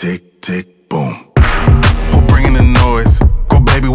tick, tick.